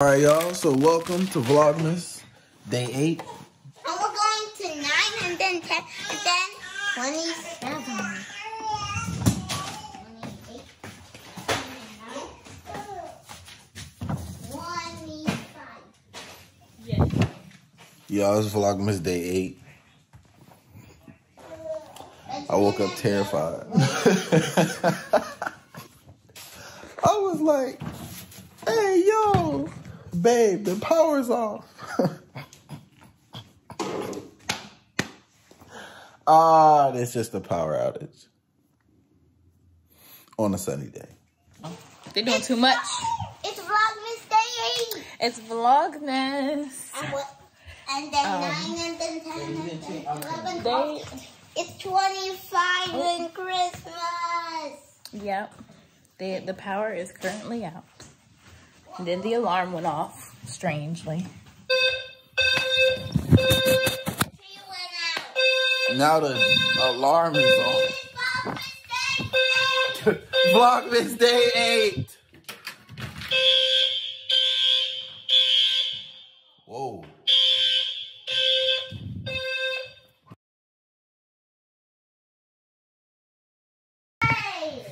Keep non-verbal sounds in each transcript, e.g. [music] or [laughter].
All right, y'all. So welcome to Vlogmas Day 8. And we're going to 9 and then 10 and then 27. Y'all, it's Vlogmas Day 8. I woke up terrified. [laughs] I was like, babe, the power's off. [laughs] ah, it's just a power outage on a sunny day. They're doing too much. It's Vlogmas Day It's Vlogmas. And, what, and then Um, 9 and then 10 and then 11. They, It's 25 and Christmas. yep. The, the power is currently out. And then the alarm went off, strangely. Now the alarm is on. Vlogmas Day 8. Vlogmas Day 8. Whoa.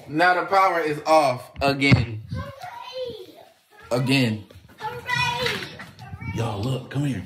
Now the power is off again. Again. Hooray! Y'all, look, come here.